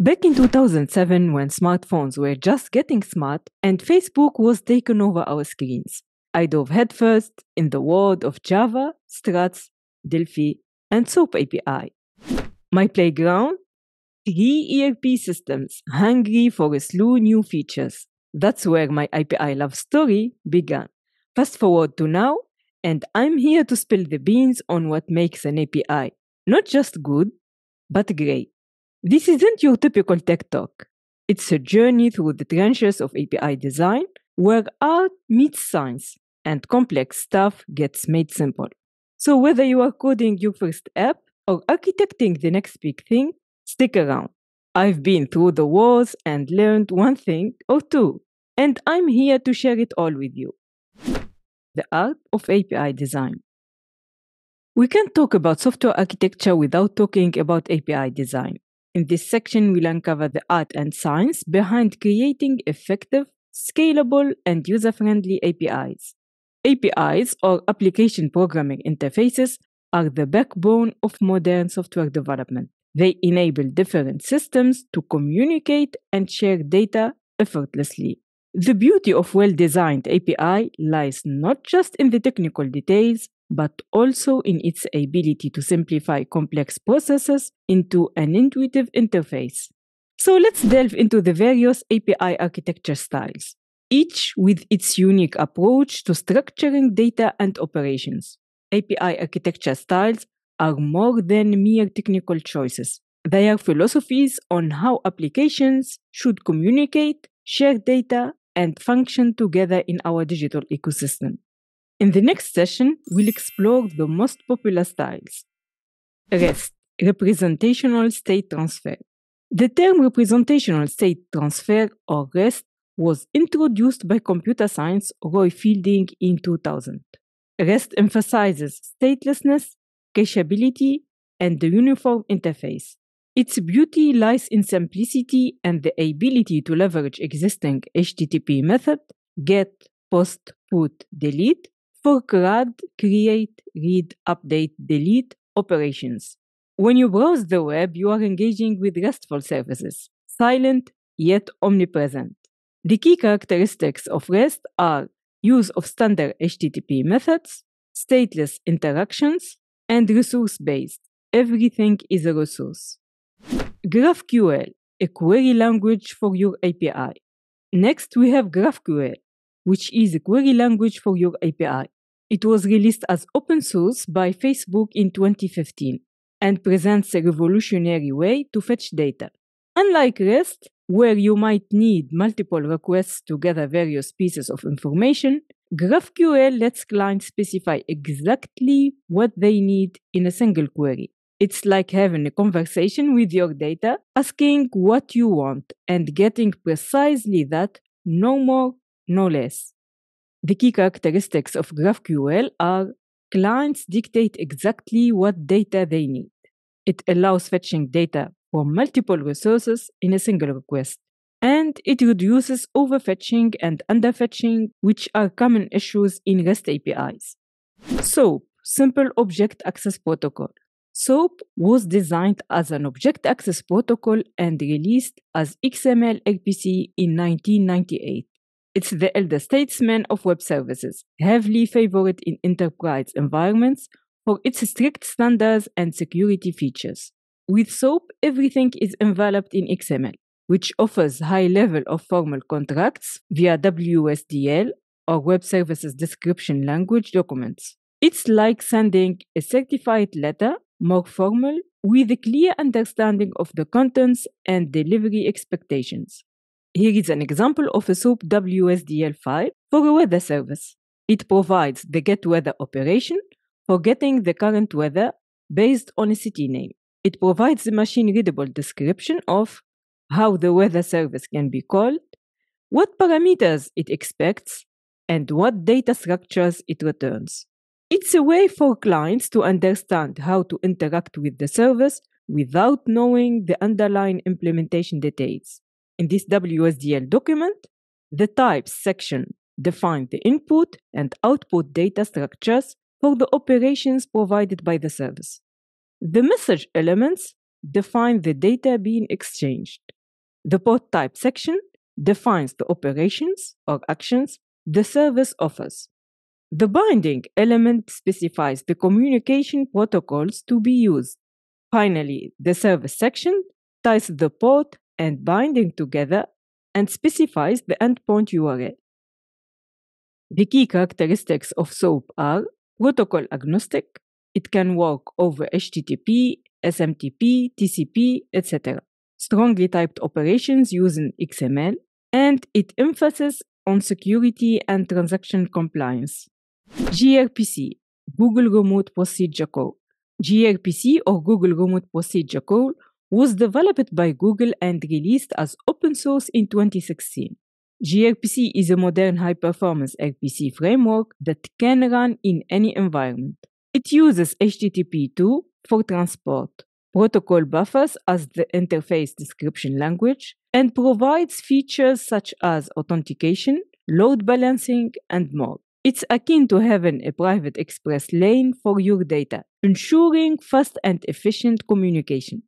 Back in 2007, when smartphones were just getting smart and Facebook was taking over our screens, I dove headfirst in the world of Java, Struts, Delphi, and SOAP API. My playground? Three ERP systems hungry for a slew new features. That's where my API love story began. Fast forward to now, and I'm here to spill the beans on what makes an API not just good, but great. This isn't your typical tech talk. It's a journey through the trenches of API design where art meets science and complex stuff gets made simple. So, whether you are coding your first app or architecting the next big thing, stick around. I've been through the wars and learned one thing or two, and I'm here to share it all with you. The art of API design. We can't talk about software architecture without talking about API design. In this section, we'll uncover the art and science behind creating effective, scalable, and user friendly APIs. APIs, or application programming interfaces, are the backbone of modern software development. They enable different systems to communicate and share data effortlessly. The beauty of well designed API lies not just in the technical details, but also in its ability to simplify complex processes into an intuitive interface. So let's delve into the various API architecture styles, each with its unique approach to structuring data and operations. API architecture styles are more than mere technical choices. They are philosophies on how applications should communicate, share data, and function together in our digital ecosystem. In the next session, we'll explore the most popular styles. REST, Representational State Transfer. The term representational state transfer or REST was introduced by computer science Roy Fielding in 2000. REST emphasizes statelessness, cacheability, and the uniform interface. Its beauty lies in simplicity and the ability to leverage existing HTTP method get, post, put, delete for CRUD, create, read, update, delete operations. When you browse the web, you are engaging with RESTful services, silent yet omnipresent. The key characteristics of REST are use of standard HTTP methods, stateless interactions, and resource based. Everything is a resource. GraphQL, a query language for your API. Next, we have GraphQL, which is a query language for your API. It was released as open source by Facebook in 2015 and presents a revolutionary way to fetch data. Unlike REST, where you might need multiple requests to gather various pieces of information, GraphQL lets clients specify exactly what they need in a single query. It's like having a conversation with your data, asking what you want and getting precisely that, no more, no less. The key characteristics of GraphQL are clients dictate exactly what data they need. It allows fetching data from multiple resources in a single request. And it reduces overfetching and underfetching, which are common issues in REST APIs. SOAP, Simple Object Access Protocol. SOAP was designed as an object access protocol and released as XML RPC in 1998. It's the elder statesman of web services, heavily favored in enterprise environments for its strict standards and security features. With SOAP, everything is enveloped in XML, which offers high level of formal contracts via WSDL or Web Services Description Language documents. It's like sending a certified letter, more formal, with a clear understanding of the contents and delivery expectations. Here is an example of a SOAP WSDL file for a weather service. It provides the get weather operation for getting the current weather based on a city name. It provides the machine readable description of how the weather service can be called, what parameters it expects, and what data structures it returns. It's a way for clients to understand how to interact with the service without knowing the underlying implementation details. In this WSDL document, the types section defines the input and output data structures for the operations provided by the service. The message elements define the data being exchanged. The port type section defines the operations or actions the service offers. The binding element specifies the communication protocols to be used. Finally, the service section ties the port and binding together and specifies the endpoint URL. The key characteristics of SOAP are protocol agnostic, it can work over HTTP, SMTP, TCP, etc. Strongly typed operations using XML, and it emphasizes on security and transaction compliance. gRPC, Google Remote Procedure Call. gRPC or Google Remote Procedure Call was developed by Google and released as open source in 2016. gRPC is a modern high performance RPC framework that can run in any environment. It uses HTTP2 for transport, protocol buffers as the interface description language, and provides features such as authentication, load balancing, and more. It's akin to having a private express lane for your data, ensuring fast and efficient communication.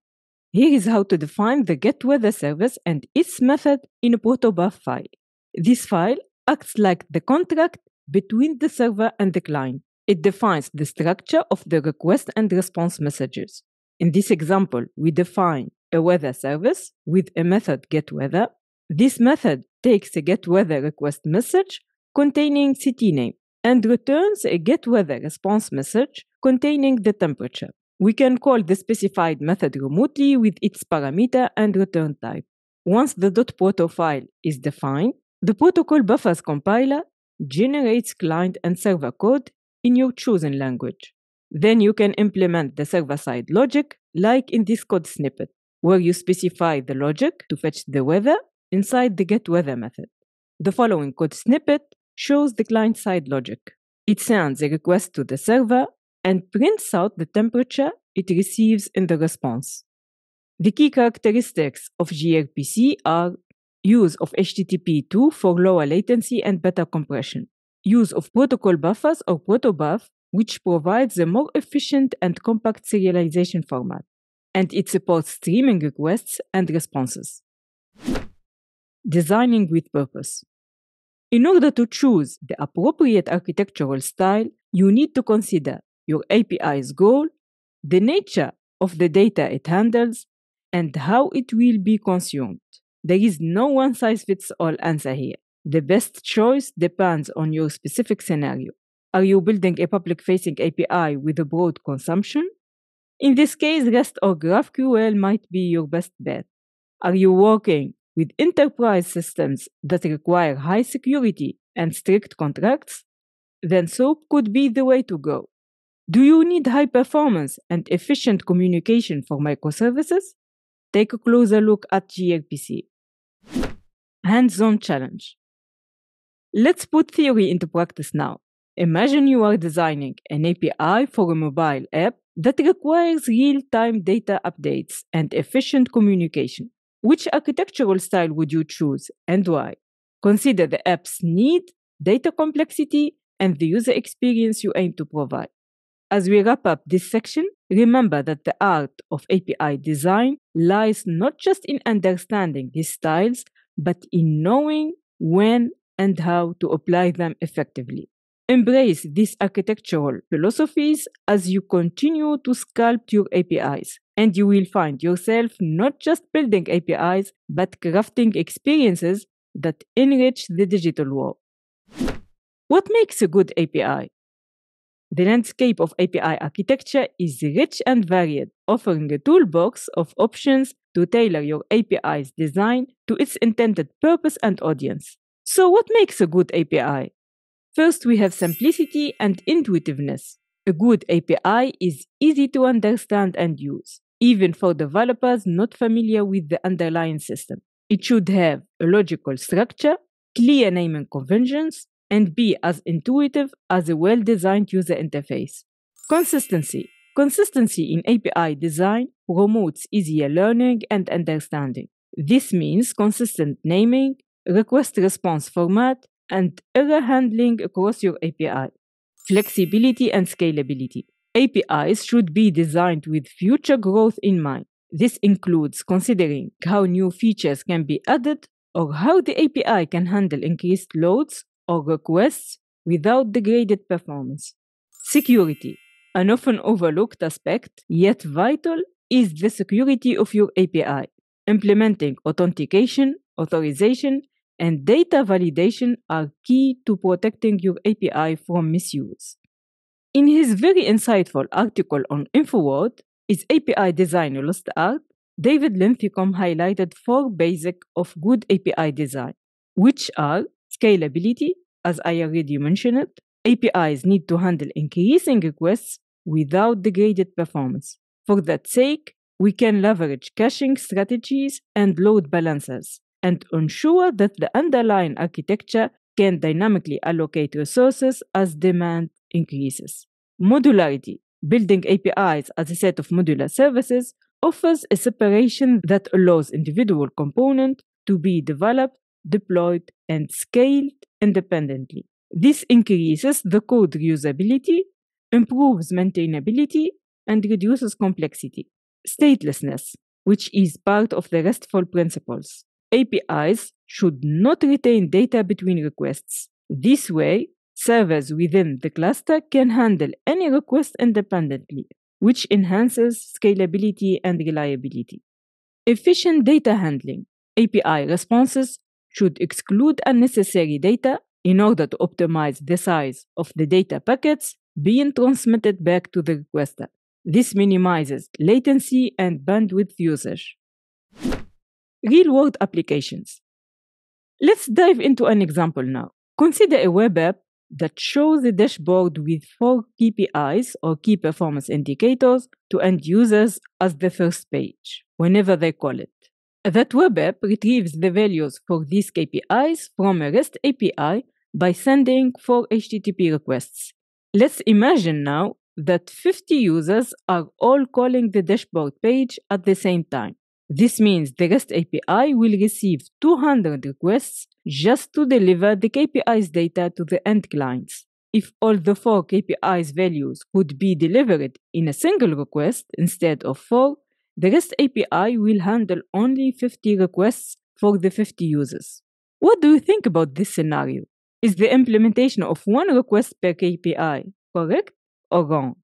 Here is how to define the GetWeather service and its method in a protobuf file. This file acts like the contract between the server and the client. It defines the structure of the request and response messages. In this example, we define a weather service with a method getWeather. This method takes a getWeather request message containing city name and returns a get weather response message containing the temperature. We can call the specified method remotely with its parameter and return type. Once the .proto file is defined, the protocol buffers compiler generates client and server code in your chosen language. Then you can implement the server-side logic like in this code snippet, where you specify the logic to fetch the weather inside the getWeather method. The following code snippet shows the client-side logic. It sends a request to the server and prints out the temperature it receives in the response. The key characteristics of gRPC are use of HTTP2 for lower latency and better compression, use of protocol buffers or protobuf, which provides a more efficient and compact serialization format, and it supports streaming requests and responses. Designing with purpose. In order to choose the appropriate architectural style, you need to consider your API's goal, the nature of the data it handles, and how it will be consumed. There is no one size fits all answer here. The best choice depends on your specific scenario. Are you building a public facing API with a broad consumption? In this case, REST or GraphQL might be your best bet. Are you working with enterprise systems that require high security and strict contracts? Then SOAP could be the way to go. Do you need high performance and efficient communication for microservices? Take a closer look at gRPC. Hands on challenge. Let's put theory into practice now. Imagine you are designing an API for a mobile app that requires real time data updates and efficient communication. Which architectural style would you choose and why? Consider the app's need, data complexity, and the user experience you aim to provide. As we wrap up this section, remember that the art of API design lies not just in understanding these styles, but in knowing when and how to apply them effectively. Embrace these architectural philosophies as you continue to sculpt your APIs, and you will find yourself not just building APIs, but crafting experiences that enrich the digital world. What makes a good API? The landscape of API architecture is rich and varied, offering a toolbox of options to tailor your API's design to its intended purpose and audience. So, what makes a good API? First, we have simplicity and intuitiveness. A good API is easy to understand and use, even for developers not familiar with the underlying system. It should have a logical structure, clear naming conventions, and be as intuitive as a well designed user interface. Consistency. Consistency in API design promotes easier learning and understanding. This means consistent naming, request response format, and error handling across your API. Flexibility and scalability. APIs should be designed with future growth in mind. This includes considering how new features can be added or how the API can handle increased loads or requests without degraded performance. Security, an often overlooked aspect, yet vital, is the security of your API. Implementing authentication, authorization, and data validation are key to protecting your API from misuse. In his very insightful article on InfoWorld, Is API Design Lost Art? David Linthicum highlighted four basic of good API design, which are scalability, as I already mentioned, APIs need to handle increasing requests without degraded performance. For that sake, we can leverage caching strategies and load balancers and ensure that the underlying architecture can dynamically allocate resources as demand increases. Modularity, building APIs as a set of modular services, offers a separation that allows individual components to be developed, deployed, and scaled independently. This increases the code reusability, improves maintainability, and reduces complexity. Statelessness, which is part of the RESTful principles. APIs should not retain data between requests. This way, servers within the cluster can handle any request independently, which enhances scalability and reliability. Efficient data handling. API responses should exclude unnecessary data in order to optimize the size of the data packets being transmitted back to the requester. This minimizes latency and bandwidth usage. Real world applications. Let's dive into an example now. Consider a web app that shows a dashboard with four KPIs or key performance indicators to end users as the first page, whenever they call it. That web app retrieves the values for these KPIs from a REST API by sending four HTTP requests. Let's imagine now that 50 users are all calling the dashboard page at the same time. This means the REST API will receive 200 requests just to deliver the KPIs data to the end clients. If all the four KPIs values could be delivered in a single request instead of four, the REST API will handle only 50 requests for the 50 users. What do you think about this scenario? Is the implementation of one request per KPI correct or wrong?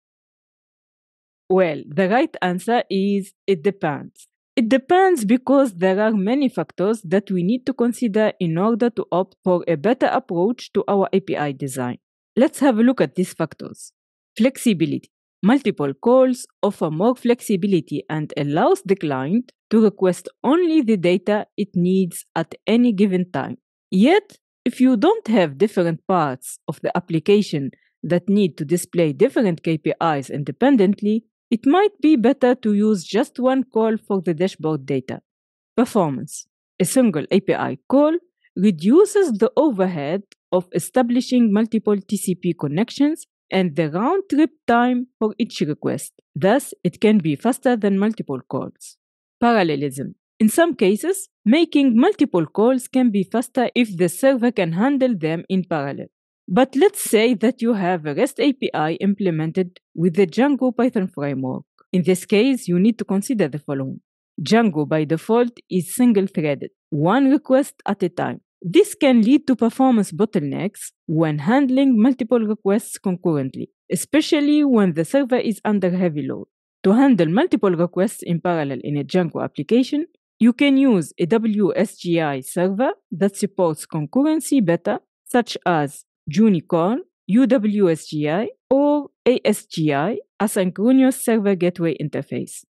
Well, the right answer is it depends. It depends because there are many factors that we need to consider in order to opt for a better approach to our API design. Let's have a look at these factors. Flexibility. Multiple calls offer more flexibility and allows the client to request only the data it needs at any given time. Yet, if you don't have different parts of the application that need to display different KPIs independently, it might be better to use just one call for the dashboard data. Performance. A single API call reduces the overhead of establishing multiple TCP connections and the round trip time for each request. Thus, it can be faster than multiple calls. Parallelism. In some cases, making multiple calls can be faster if the server can handle them in parallel. But let's say that you have a REST API implemented with the Django Python framework. In this case, you need to consider the following. Django by default is single threaded, one request at a time. This can lead to performance bottlenecks when handling multiple requests concurrently, especially when the server is under heavy load. To handle multiple requests in parallel in a Django application, you can use a WSGI server that supports concurrency better, such as Gunicorn, UWSGI, or ASGI, Asynchronous Server Gateway Interface.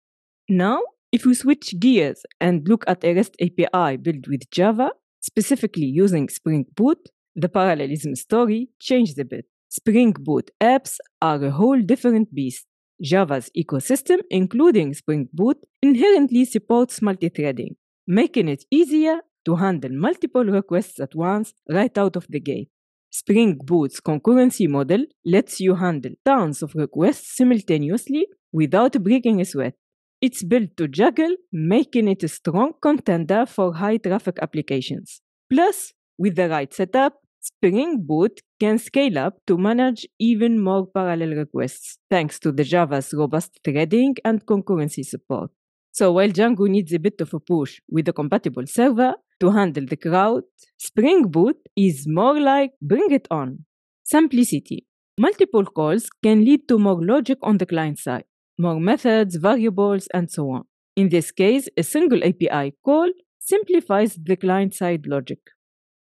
Now, if we switch gears and look at a REST API built with Java, specifically using Spring Boot, the parallelism story changes a bit. Spring Boot apps are a whole different beast. Java's ecosystem, including Spring Boot, inherently supports multi-threading, making it easier to handle multiple requests at once right out of the gate. Spring Boot's concurrency model lets you handle tons of requests simultaneously without breaking a sweat. It's built to juggle, making it a strong contender for high traffic applications. Plus, with the right setup, Spring Boot can scale up to manage even more parallel requests thanks to the Java's robust threading and concurrency support. So while Django needs a bit of a push with a compatible server to handle the crowd, Spring Boot is more like bring it on. Simplicity. Multiple calls can lead to more logic on the client side, more methods, variables, and so on. In this case, a single API call simplifies the client side logic.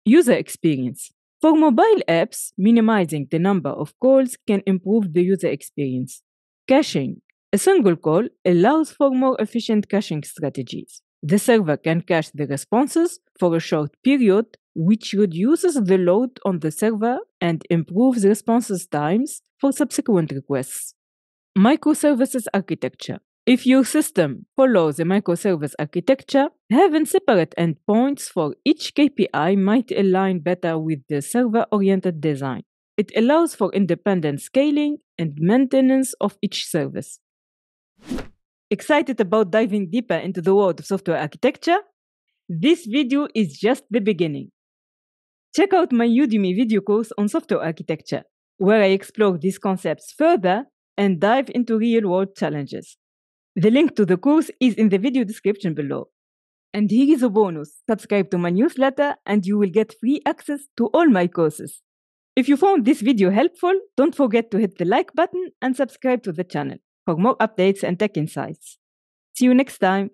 User experience. For mobile apps, minimizing the number of calls can improve the user experience. Caching. A single call allows for more efficient caching strategies. The server can cache the responses for a short period, which reduces the load on the server and improves responses times for subsequent requests. Microservices architecture. If your system follows a microservice architecture, having separate endpoints for each KPI might align better with the server oriented design. It allows for independent scaling and maintenance of each service. Excited about diving deeper into the world of software architecture? This video is just the beginning. Check out my Udemy video course on software architecture, where I explore these concepts further and dive into real world challenges. The link to the course is in the video description below. And here is a bonus. Subscribe to my newsletter and you will get free access to all my courses. If you found this video helpful, don't forget to hit the like button and subscribe to the channel for more updates and tech insights. See you next time.